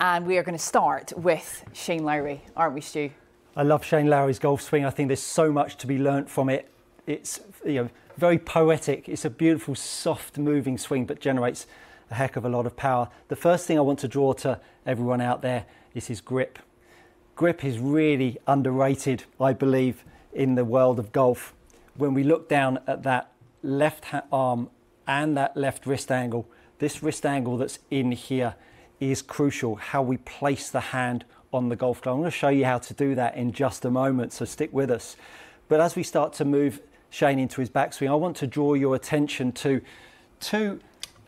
And we are going to start with Shane Lowry, aren't we, Stu? I love Shane Lowry's golf swing. I think there's so much to be learnt from it. It's you know very poetic. It's a beautiful, soft, moving swing, but generates a heck of a lot of power. The first thing I want to draw to everyone out there is his grip. Grip is really underrated, I believe, in the world of golf. When we look down at that left arm and that left wrist angle, this wrist angle that's in here is crucial. How we place the hand on the golf club. I'm going to show you how to do that in just a moment, so stick with us. But as we start to move Shane into his backswing, I want to draw your attention to two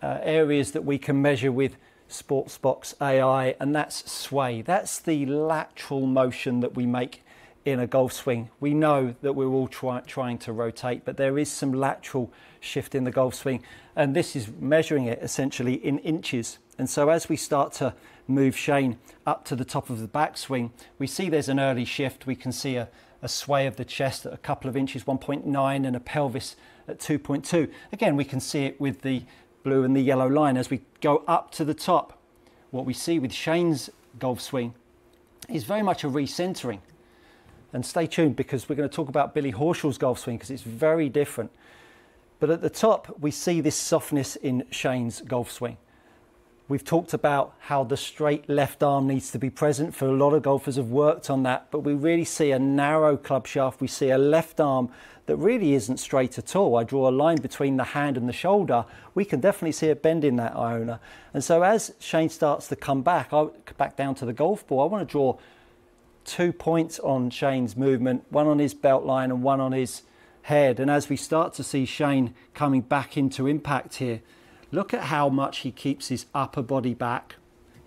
uh, areas that we can measure with Sportsbox AI, and that's sway. That's the lateral motion that we make in a golf swing. We know that we're all try, trying to rotate, but there is some lateral shift in the golf swing, and this is measuring it essentially in inches. And so as we start to move Shane up to the top of the backswing, we see there's an early shift. We can see a, a sway of the chest at a couple of inches, 1.9, and a pelvis at 2.2. Again, we can see it with the blue and the yellow line as we go up to the top. What we see with Shane's golf swing is very much a recentering. And stay tuned because we're going to talk about Billy Horschel's golf swing because it's very different. But at the top, we see this softness in Shane's golf swing. We've talked about how the straight left arm needs to be present. For a lot of golfers have worked on that, but we really see a narrow club shaft. We see a left arm that really isn't straight at all. I draw a line between the hand and the shoulder. We can definitely see a bend in that Iona. And so as Shane starts to come back, I back down to the golf ball, I want to draw two points on Shane's movement, one on his belt line and one on his head. And as we start to see Shane coming back into impact here, look at how much he keeps his upper body back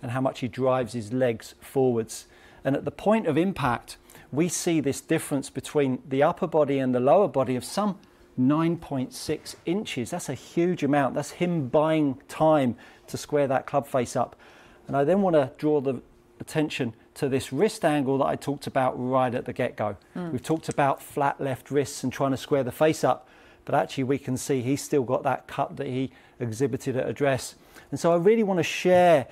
and how much he drives his legs forwards. And at the point of impact, we see this difference between the upper body and the lower body of some 9.6 inches. That's a huge amount. That's him buying time to square that club face up. And I then want to draw the attention to this wrist angle that I talked about right at the get go. Mm. We've talked about flat left wrists and trying to square the face up, but actually we can see he's still got that cut that he exhibited at address. And so I really want to share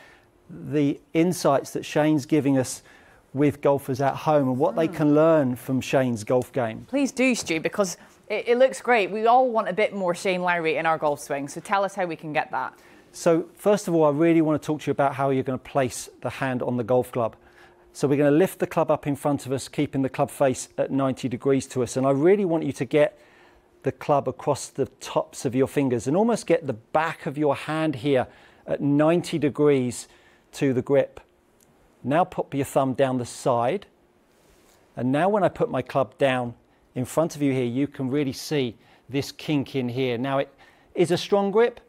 the insights that Shane's giving us with golfers at home and what mm. they hmm. can learn from Shane's golf game. Please do, Stu, because it, it, looks great. We all want a bit more Shane Lowry in our golf swing, so tell us how we can get that. So, first of all, I really want to talk to you about how you're going to place the hand on the golf club. So, we're going to lift the club up in front of us, keeping the club face at 90 degrees to us. And I really want you to get the club across the tops of your fingers and almost get the back of your hand here at 90 degrees to the grip. Now pop your thumb down the side. And now when I put my club down in front of you here, you can really see this kink in here. Now it is a strong grip,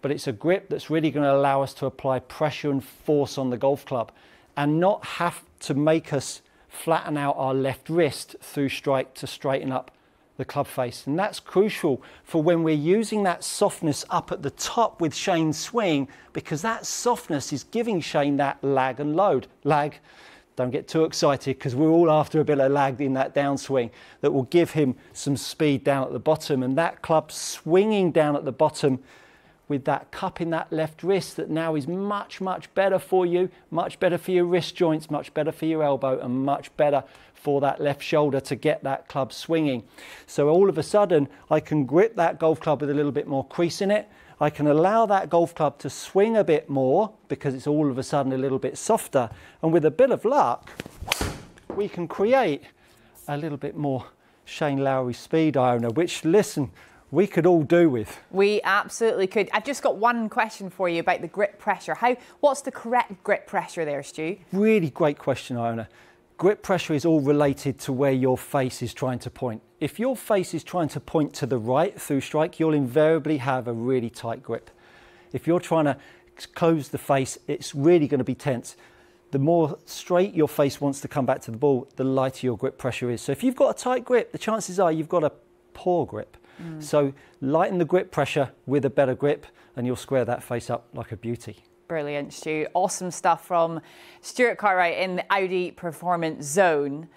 but it's a grip that's really going to allow us to apply pressure and force on the golf club and not have to make us flatten out our left wrist through strike to straighten up the club face. And that's crucial for when we're using that softness up at the top with Shane's swing, because that softness is giving Shane that lag and load. Lag, don't get too excited because we're all after a bit of lag in that downswing that will give him some speed down at the bottom. And that club swinging down at the bottom with that cup in that left wrist that now is much, much better for you, much better for your wrist joints, much better for your elbow, and much better for that left shoulder to get that club swinging. So all of a sudden, I can grip that golf club with a little bit more crease in it. I can allow that golf club to swing a bit more because it's all of a sudden a little bit softer. And with a bit of luck, we can create a little bit more Shane Lowry speed Iona, which, listen, we could all do with. We absolutely could. I've just got one question for you about the grip pressure. How? What's the correct grip pressure there, Stu? Really great question, Iona. Grip pressure is all related to where your face is trying to point. If your face is trying to point to the right through strike, you'll invariably have a really tight grip. If you're trying to close the face, it's really going to be tense. The more straight your face wants to come back to the ball, the lighter your grip pressure is. So if you've got a tight grip, the chances are you've got a poor grip. Mm. So lighten the grip pressure with a better grip and you'll square that face up like a beauty. Brilliant, Stu. Awesome stuff from Stuart Cartwright in the Audi Performance Zone.